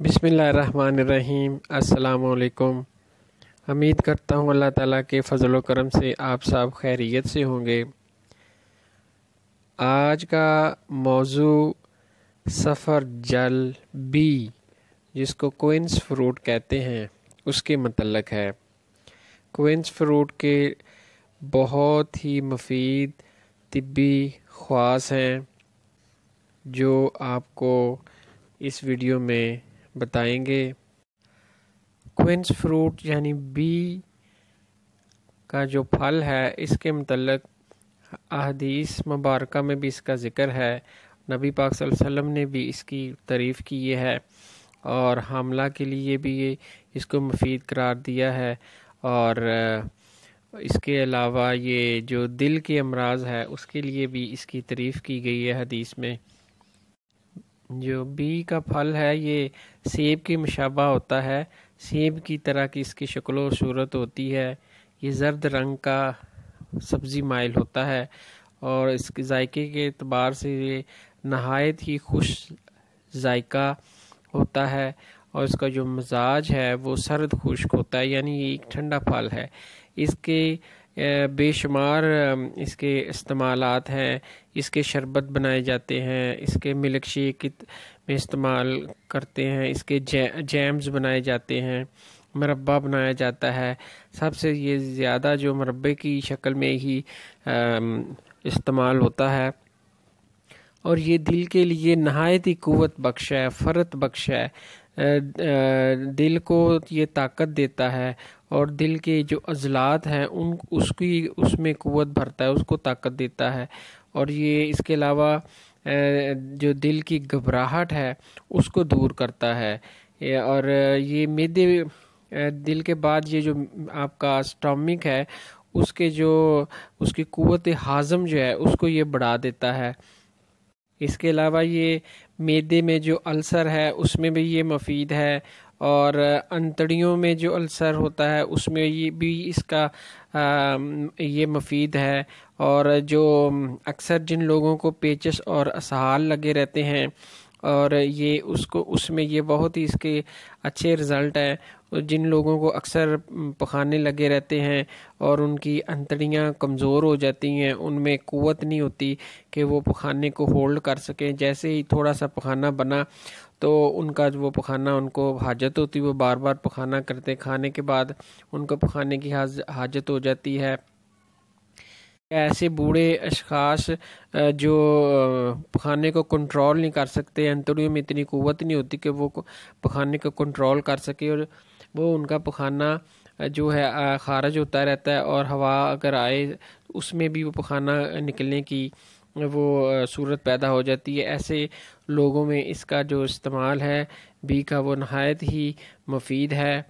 बिसमीम असलकुम उम्मीद करता हूँ अल्लाह ताला के फ़ज़ल करम से आप सब खैरियत से होंगे। आज का मौजू सफ़र जल बी, जिसको कोइंस फ्रूट कहते हैं, उसके मतलब है। कोइंस फ्रूट के बहुत ही मुफीद तिब्बी ख़्वास हैं, जो आपको इस वीडियो में बताएँगे। क्विंस फ्रूट यानी बी का जो फल है, इसके मतलब अहदीस मुबारक में भी इसका ज़िक्र है। नबी पाक वसल्लम ने भी इसकी तारीफ़ की है और हमला के लिए भी ये इसको मुफीद करार दिया है और इसके अलावा ये जो दिल के अमराज है, उसके लिए भी इसकी तारीफ़ की गई है हदीस में। जो बी का फल है, ये सेब की मशाबा होता है। सेब की तरह की इसकी शक्ल व सूरत होती है। ये जर्द रंग का सब्ज़ी माइल होता है और इसके जायके के अतबार से ये नहायत ही खुश जायका होता है और इसका जो मजाज है, वो सर्द खुश्क होता है, यानी ये एक ठंडा फल है। इसके बेशुमार इसके इस्तेमालात हैं इसके शरबत बनाए जाते हैं इसके मिल्क शेक में इस्तेमाल करते हैं इसके जै, जैम्स बनाए जाते हैं मरबा बनाया जाता है। सबसे ये ज़्यादा जो मरबे की शक्ल में ही इस्तेमाल होता है। और ये दिल के लिए नहायत ही क़वत बख्श है फ़रत बख्श है। दिल को ये ताकत देता है और दिल के जो अजलात हैं, उन, उसकी, उसमें क़वत भरता है, उसको ताकत देता है। और ये, इसके अलावा जो दिल की घबराहट है, उसको दूर करता है। और ये मेदे दिल के बाद ये जो आपका स्टॉमिक है, उसके जो, उसकी क़वत हाज़म जो है, उसको ये बढ़ा देता है। इसके अलावा ये मैदे में जो अल्सर है, उसमें भी ये मफीद है और अंतड़ियों में जो अल्सर होता है उसमें ये भी इसका आ, ये मफीद है। और जो अक्सर जिन लोगों को पेचस और असहाल लगे रहते हैं और ये उसको उसमें ये बहुत ही इसके अच्छे रिज़ल्ट हैं। जिन लोगों को अक्सर पखाने लगे रहते हैं और उनकी अंतड़ियाँ कमज़ोर हो जाती हैं उनमें क़वत नहीं होती कि वो पखाने को होल्ड कर सकें। जैसे ही थोड़ा सा पखाना बना तो उनका जो वो पखाना, उनको हाजत होती है वो बार बार पखाना करते। खाने के बाद उनको पखाने की हाजत हो जाती है। ऐसे बूढ़े अशखास जो पखाने को कंट्रोल नहीं कर सकते अंतड़ियों में इतनी क़वत नहीं होती कि वो पखाने को कंट्रोल कर सके। और वो उनका पखाना जो है खारज होता रहता है और हवा अगर आए, उसमें भी वो पखाना निकलने की वो सूरत पैदा हो जाती है। ऐसे लोगों में इसका जो इस्तेमाल है, बी का वो नहायत ही मुफीद है।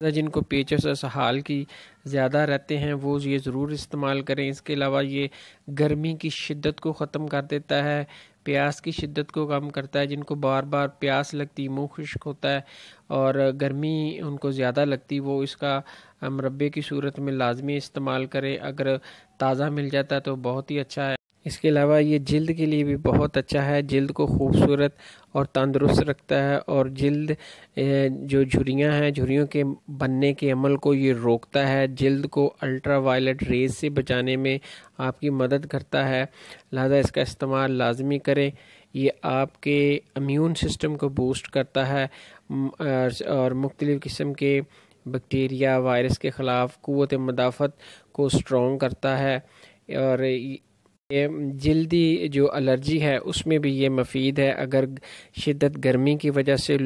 जिनको पेचस और सहाल की ज़्यादा रहते हैं, वो ये ज़रूर इस्तेमाल करें। इसके अलावा ये गर्मी की शिद्दत को ख़त्म कर देता है, प्यास की शिद्दत को कम करता है, जिनको बार बार प्यास लगती, मुँह खुश्क होता है और गर्मी उनको ज़्यादा लगती, वो इसका मरबे की सूरत में लाजमी इस्तेमाल करें। अगर ताज़ा मिल जाता है तो बहुत ही अच्छा है। इसके अलावा ये जल्द के लिए भी बहुत अच्छा है। जल्द को खूबसूरत और तंदुरुस्त रखता है और जल्द जो झुरियाँ हैं, झुरियों के बनने के अमल को ये रोकता है। जल्द को अल्ट्रा वायलेट रेज से बचाने में आपकी मदद करता है। लिहाजा इसका इस्तेमाल लाजमी करें। ये आपके इम्यून सिस्टम को बूस्ट करता है। और मुख्तलिफ़ किस्म के बैक्टीरिया, वायरस के ख़िलाफ़ क़वत मदाफ़त को स्ट्रॉन्ग करता है। और जल्दी जो एलर्जी है, उसमें भी ये मफीद है। अगर शिद्दत गर्मी की वजह से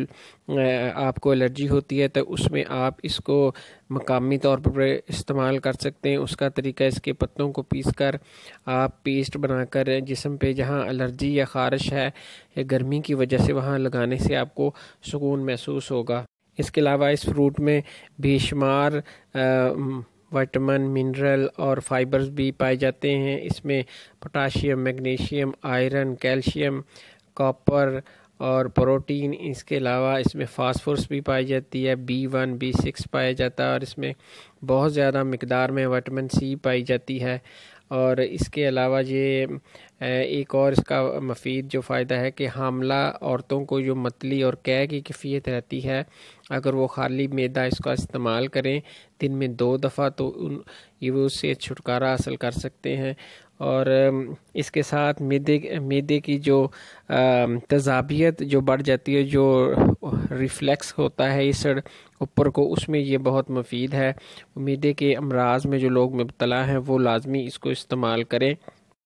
आपको एलर्जी होती है तो उसमें आप इसको मकामी तौर पर इस्तेमाल कर सकते हैं। उसका तरीका इसके पत्तों को पीस कर आप पेस्ट बनाकर जिसम पे जहाँ एलर्जी या ख़ारिश है, या गर्मी की वजह से वहाँ लगाने से आपको सुकून महसूस होगा। इसके अलावा इस फ्रूट में बेशुमार वाइटमिन मिनरल और फाइबर्स भी पाए जाते हैं। इसमें potassium, magnesium, iron, calcium, copper और प्रोटीन, इसके अलावा इसमें फास्फोरस भी पाई जाती है। बी वन, बी सिक्स पाया जाता है और इसमें बहुत ज़्यादा मकदार में विटामिन सी पाई जाती है। और इसके अलावा ये एक और इसका मफीद जो फ़ायदा है कि हामला औरतों को जो मतली और कै की कैफियत रहती है, अगर वो खाली मैदा इसका इस्तेमाल करें, दिन में दो दफ़ा तो उन, ये वो उससे छुटकारा हासिल कर सकते हैं। और इसके साथ मैदे मैदे की जो तजाबियत जो बढ़ जाती है, जो रिफ्लेक्स होता है इस ऊपर को, उसमें ये बहुत मुफीद है। मैदे के अमराज में जो लोग मुबतला हैं, वो लाजमी इसको इस्तेमाल करें।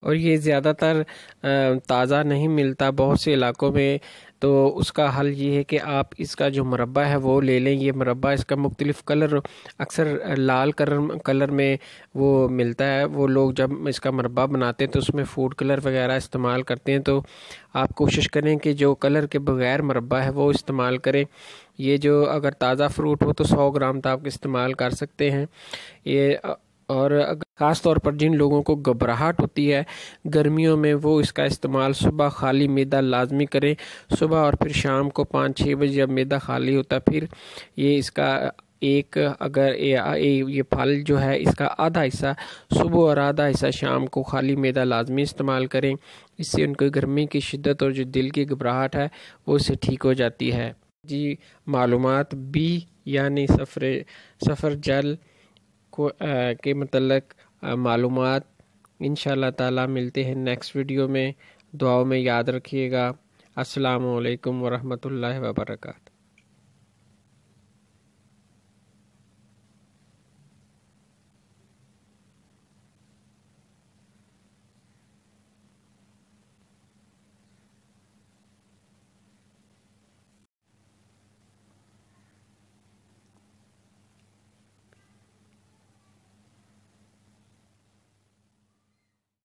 और ये ज़्यादातर ताज़ा नहीं मिलता बहुत से इलाकों में। तो उसका हल ये है कि आप इसका जो मुरबा है वो ले लें। ये मुरबा इसका मुख्तलिफ़ कलर, अक्सर लाल कलर कलर में वो मिलता है। वो लोग जब इसका मुरबा बनाते हैं तो उसमें फ़ूड कलर वगैरह इस्तेमाल करते हैं। तो आप कोशिश करें कि जो कलर के बगैर मुरबा है वो इस्तेमाल करें। ये जो अगर ताज़ा फ्रूट हो तो सौ ग्राम तक इस्तेमाल कर सकते हैं। ये और ख़ास तौर पर जिन लोगों को घबराहट होती है गर्मियों में वो इसका इस्तेमाल सुबह खाली मैदा लाजमी करें। सुबह और फिर शाम को पाँच छः बजे जब मैदा खाली होता फिर ये इसका एक अगर ये, फल जो है इसका आधा हिस्सा सुबह और आधा हिस्सा शाम को खाली मैदा लाजमी इस्तेमाल करें। इससे उनको गर्मी की शिद्दत और जो दिल की घबराहट है वो इससे ठीक हो जाती है। जी मालूम बी यानी सफ़र सफ़र जल को आ, के मतलब मालूम इन ताला मिलते हैं नेक्स्ट वीडियो में। दुआओं में याद रखिएगा। अस्सलाम वालेकुम वरहमतुल्लाहि